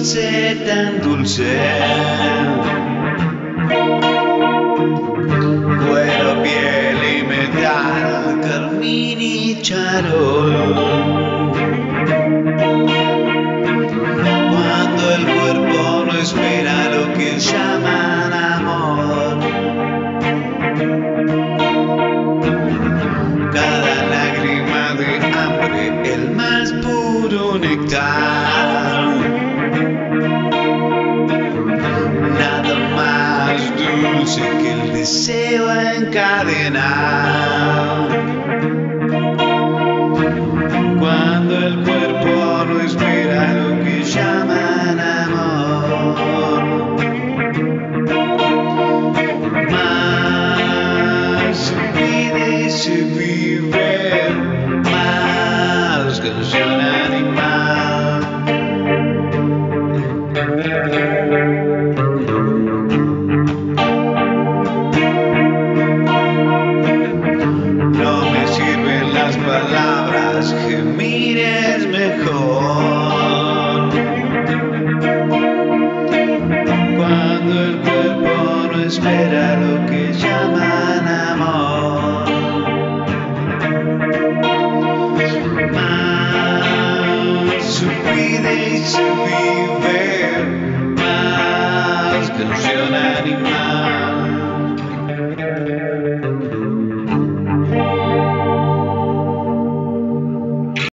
dulce, tan dulce. Cuero, piel y metal, carmín y charol. Cuando el cuerpo no espera lo que llaman amor. Cada lágrima de hambre, el más puro nectar. Dulce que el deseo encadenado. Cuando el cuerpo no espera lo que llaman amor. Más se pide y se vive, más canción animal. Las palabras, gemir es mejor. Cuando el cuerpo no espera lo que llaman amor. Más se pide y se vive, más canción animal.